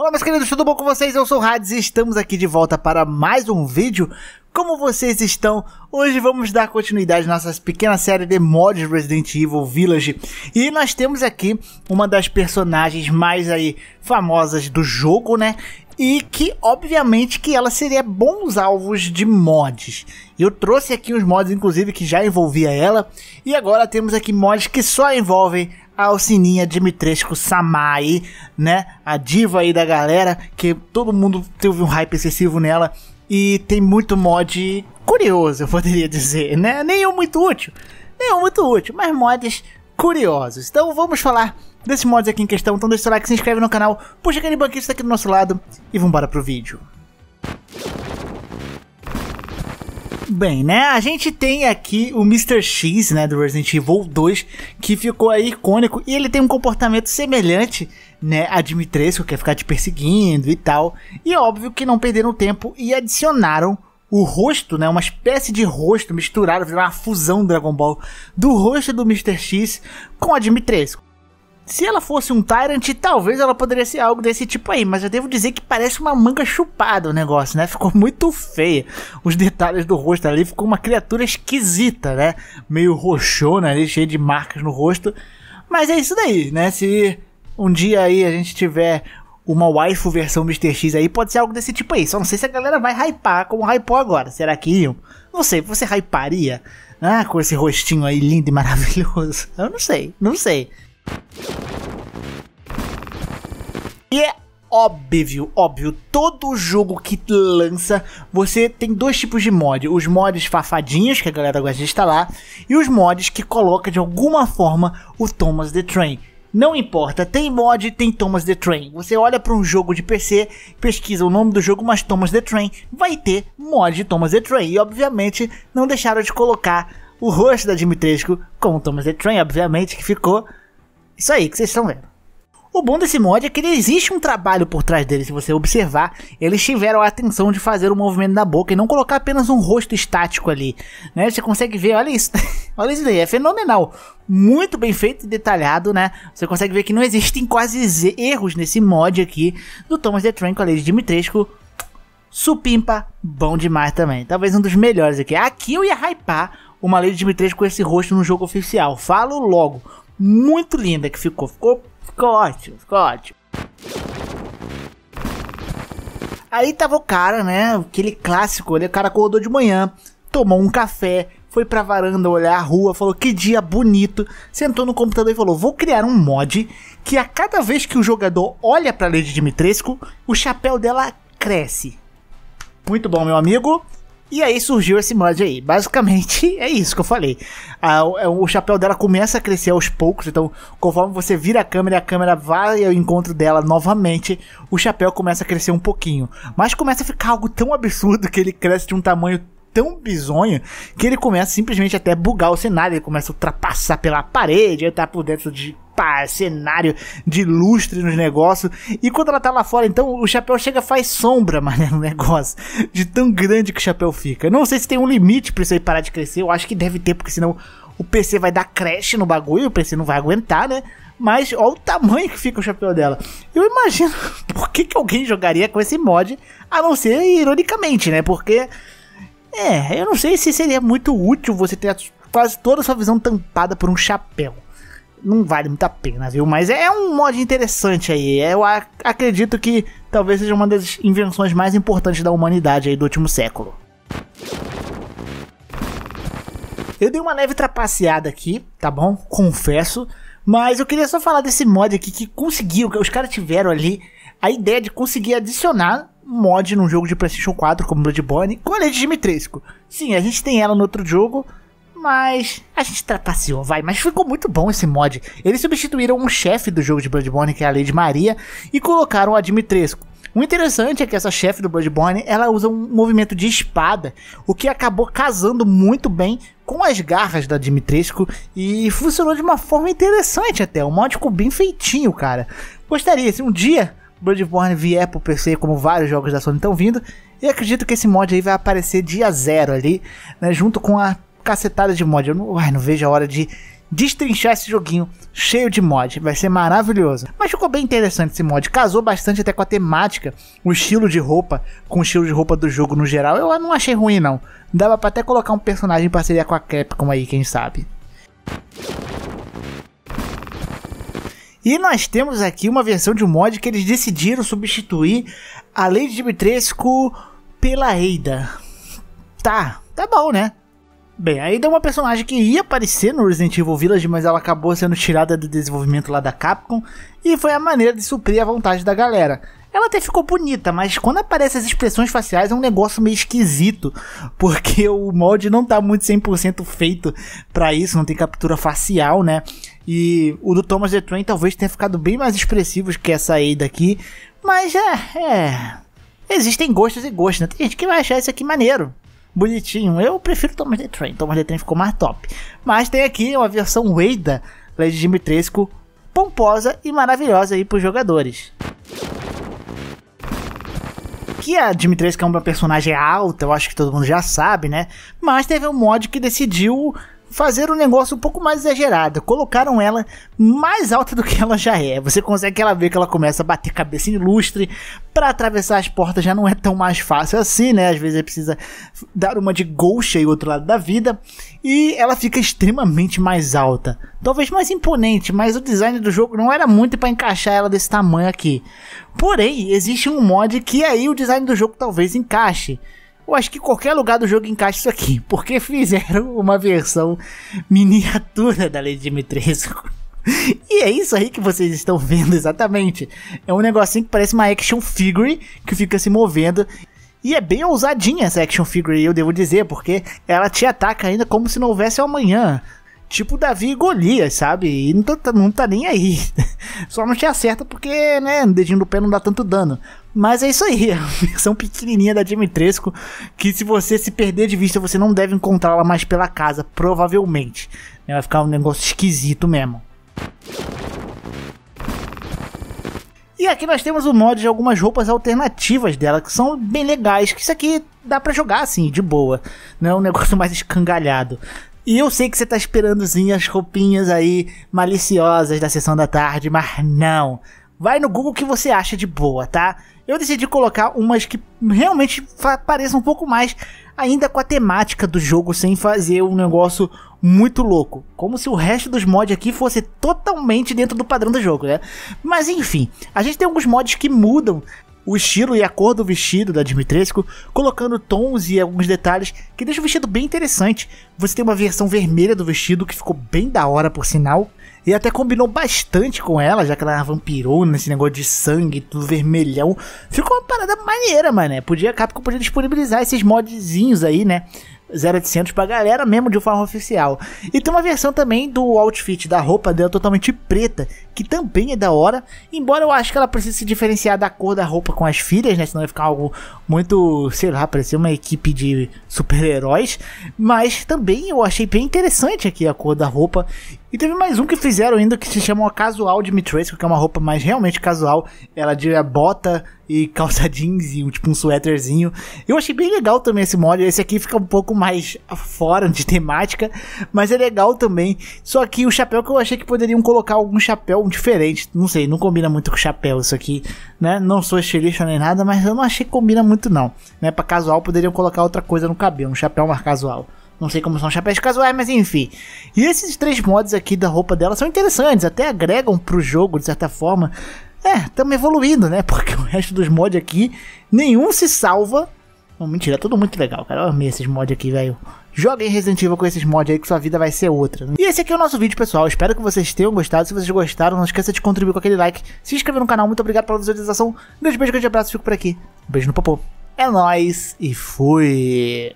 Olá meus queridos, tudo bom com vocês? Eu sou o Hades e estamos aqui de volta para mais um vídeo. Como vocês estão? Hoje vamos dar continuidade à nossa pequena série de mods Resident Evil Village. E nós temos aqui uma das personagens mais aí famosas do jogo, né? E que, obviamente, que ela seria bons alvos de mods. Eu trouxe aqui uns mods, inclusive, que já envolvia ela. E agora temos aqui mods que só envolvem Alcininha Dimitrescu Samai, né? A diva aí da galera, que todo mundo teve um hype excessivo nela. E tem muito mod curioso, eu poderia dizer, né? Nenhum muito útil, nenhum muito útil, mas mods curiosos. Então vamos falar desses mods aqui em questão. Então deixa o like, se inscreve no canal, puxa aquele banquinho aqui do nosso lado e vambora pro vídeo. Bem, né? A gente tem aqui o Mr. X, né, do Resident Evil 2, que ficou aí icônico e ele tem um comportamento semelhante, né, a Dimitrescu, que é ficar te perseguindo e tal. E óbvio que não perderam tempo e adicionaram o rosto, né, uma espécie de rosto misturado, uma fusão Dragon Ball do rosto do Mr. X com a Dimitrescu. Se ela fosse um Tyrant, talvez ela poderia ser algo desse tipo aí, mas eu devo dizer que parece uma manga chupada o negócio, né? Ficou muito feia. Os detalhes do rosto ali ficou uma criatura esquisita, né? Meio roxona ali, cheia de marcas no rosto. Mas é isso daí, né? Se um dia aí a gente tiver uma waifu versão Mr. X aí, pode ser algo desse tipo aí. Só não sei se a galera vai hypar como hypou agora. Será que iam? Não sei, você hyparia? Ah, com esse rostinho aí lindo e maravilhoso. Eu não sei, não sei. E é óbvio, óbvio, todo jogo que lança, você tem dois tipos de mod. Os mods fafadinhos, que a galera gosta de instalar, e os mods que coloca de alguma forma o Thomas the Train. Não importa, tem mod, tem Thomas the Train. Você olha para um jogo de PC, pesquisa o nome do jogo, mas Thomas the Train vai ter mod de Thomas the Train. E obviamente não deixaram de colocar o rosto da Dimitrescu com o Thomas the Train, obviamente que ficou isso aí que vocês estão vendo. O bom desse mod é que ele existe um trabalho por trás dele, se você observar, eles tiveram a atenção de fazer o movimento da boca e não colocar apenas um rosto estático ali, né? Você consegue ver, olha isso, olha isso daí, é fenomenal, muito bem feito e detalhado, né? Você consegue ver que não existem quase erros nesse mod aqui do Thomas The Train com a Lady Dimitrescu, supimpa, bom demais também, talvez um dos melhores aqui. Aqui eu ia hypar uma Lady Dimitrescu com esse rosto no jogo oficial, falo logo, muito linda que ficou. Ficou, ficou ótimo, ficou ótimo. Aí tava o cara, né? Aquele clássico, ele, o cara acordou de manhã, tomou um café, foi pra varanda olhar a rua, falou que dia bonito, sentou no computador e falou: vou criar um mod que a cada vez que o jogador olha pra Lady Dimitrescu, o chapéu dela cresce. Muito bom, meu amigo. E aí surgiu esse mod aí. Basicamente é isso que eu falei. Ah, o, é, o, chapéu dela começa a crescer aos poucos. Então, conforme você vira a câmera e a câmera vai ao encontro dela novamente, o chapéu começa a crescer um pouquinho. Mas começa a ficar algo tão absurdo que ele cresce de um tamanho tão bizonho que ele começa simplesmente até bugar o cenário. Ele começa a ultrapassar pela parede, ele tá por dentro de pá, cenário de lustre nos negócios. E quando ela tá lá fora, então o chapéu chega faz sombra, mano, no negócio. De tão grande que o chapéu fica. Não sei se tem um limite pra isso aí parar de crescer. Eu acho que deve ter, porque senão o PC vai dar crash no bagulho. O PC não vai aguentar, né? Mas olha o tamanho que fica o chapéu dela. Eu imagino por que, que alguém jogaria com esse mod, a não ser ironicamente, né? Porque é, eu não sei se seria muito útil você ter quase toda a sua visão tampada por um chapéu. Não vale muito a pena, viu? Mas é um mod interessante aí. Eu acredito que talvez seja uma das invenções mais importantes da humanidade aí do último século. Eu dei uma leve trapaceada aqui, tá bom? Confesso. Mas eu queria só falar desse mod aqui que conseguiu, que os caras tiveram ali a ideia de conseguir adicionar mod num jogo de PlayStation 4 como Bloodborne com a Lady Dimitrescu. Sim, a gente tem ela no outro jogo, mas a gente trapaceou, vai. Mas ficou muito bom esse mod. Eles substituíram um chefe do jogo de Bloodborne, que é a Lady Maria, e colocaram a Dimitrescu. O interessante é que essa chefe do Bloodborne, ela usa um movimento de espada, o que acabou casando muito bem com as garras da Dimitrescu e funcionou de uma forma interessante até. O mod ficou bem feitinho, cara. Gostaria, se um dia Bloodborne vier pro PC, como vários jogos da Sony estão vindo, e acredito que esse mod aí vai aparecer dia zero ali, né, junto com a cacetada de mod. Eu não, ai, não vejo a hora de destrinchar esse joguinho cheio de mod. Vai ser maravilhoso. Mas ficou bem interessante esse mod. Casou bastante até com a temática, o estilo de roupa, com o estilo de roupa do jogo no geral. Eu não achei ruim, não. Dava pra até colocar um personagem em parceria com a Capcom aí, quem sabe. E nós temos aqui uma versão de um mod que eles decidiram substituir a Lady Dimitrescu pela Eida. Tá, tá bom, né? Bem, a Ada é uma personagem que ia aparecer no Resident Evil Village, mas ela acabou sendo tirada do desenvolvimento lá da Capcom e foi a maneira de suprir a vontade da galera. Ela até ficou bonita, mas quando aparecem as expressões faciais é um negócio meio esquisito, porque o molde não tá muito 100% feito para isso, não tem captura facial, né? E o do Thomas The Train talvez tenha ficado bem mais expressivo que essa Ada aqui, mas é, é, existem gostos e gostos, né? Tem gente que vai achar isso aqui maneiro bonitinho. Eu prefiro Thomas The Train. Thomas The Train ficou mais top. Mas tem aqui uma versão Weida Lady Dimitrescu pomposa e maravilhosa aí pros jogadores. Que a Dimitrescu é uma personagem alta, eu acho que todo mundo já sabe, né? Mas teve um mod que decidiu fazer um negócio um pouco mais exagerado. Colocaram ela mais alta do que ela já é. Você consegue ela ver que ela começa a bater cabeça em lustre. Para atravessar as portas já não é tão mais fácil assim, né? Às vezes é precisa dar uma de gaucha e outro lado da vida. E ela fica extremamente mais alta. Talvez mais imponente, mas o design do jogo não era muito para encaixar ela desse tamanho aqui. Porém, existe um mod que aí o design do jogo talvez encaixe. Eu acho que qualquer lugar do jogo encaixa isso aqui, porque fizeram uma versão miniatura da Lady Dimitrescu. E é isso aí que vocês estão vendo exatamente. É um negocinho que parece uma action figure que fica se movendo. E é bem ousadinha essa action figure, eu devo dizer, porque ela te ataca ainda como se não houvesse amanhã. Tipo Davi e Golias, sabe? E não tá, não tá nem aí. Só não te acerta porque, né, no dedinho do pé não dá tanto dano. Mas é isso aí, a versão pequenininha da Dimitrescu, que se você se perder de vista, você não deve encontrá-la mais pela casa, provavelmente. Vai ficar um negócio esquisito mesmo. E aqui nós temos o mod de algumas roupas alternativas dela, que são bem legais, que isso aqui dá para jogar assim, de boa. Não é um negócio mais escangalhado. E eu sei que você tá esperando sim as roupinhas aí maliciosas da sessão da tarde, mas não. Vai no Google que você acha de boa, tá? Eu decidi colocar umas que realmente pareçam um pouco mais ainda com a temática do jogo, sem fazer um negócio muito louco. Como se o resto dos mods aqui fosse totalmente dentro do padrão do jogo, né? Mas enfim, a gente tem alguns mods que mudam o estilo e a cor do vestido da Dimitrescu, colocando tons e alguns detalhes que deixam o vestido bem interessante. Você tem uma versão vermelha do vestido que ficou bem da hora por sinal. E até combinou bastante com ela, já que ela era vampirona, esse negócio de sangue, tudo vermelhão. Ficou uma parada maneira, mano. Podia, a Capcom podia disponibilizar esses modzinhos aí, né? 0800 pra galera mesmo de forma oficial. E tem uma versão também do outfit da roupa dela totalmente preta, que também é da hora, embora eu acho que ela precise se diferenciar da cor da roupa com as filhas, né, senão vai ficar algo muito, sei lá, parecer uma equipe de super-heróis, mas também eu achei bem interessante aqui a cor da roupa. E teve mais um que fizeram ainda que se chama Casual de Mitresco, que é uma roupa mais realmente casual, ela de bota e calça jeans e tipo um suéterzinho. Eu achei bem legal também esse mod. Esse aqui fica um pouco mais fora de temática, mas é legal também. Só que o chapéu que eu achei que poderiam colocar algum chapéu diferente. Não sei, não combina muito com chapéu isso aqui, né? Não sou estilista nem nada, mas eu não achei que combina muito não, né? Para casual poderiam colocar outra coisa no cabelo, um chapéu mais casual. Não sei como são chapéus casuais, mas enfim. E esses três mods aqui da roupa dela são interessantes, até agregam pro jogo de certa forma. É, estamos evoluindo, né? Porque o resto dos mods aqui, nenhum se salva. Não, mentira, é tudo muito legal, cara. Eu amei esses mods aqui, velho. Joguem Resident Evil com esses mods aí que sua vida vai ser outra. E esse aqui é o nosso vídeo, pessoal. Espero que vocês tenham gostado. Se vocês gostaram, não esqueça de contribuir com aquele like. Se inscrever no canal. Muito obrigado pela visualização. Grande beijo, grande abraço. Fico por aqui. Um beijo no popô. É nóis e fui.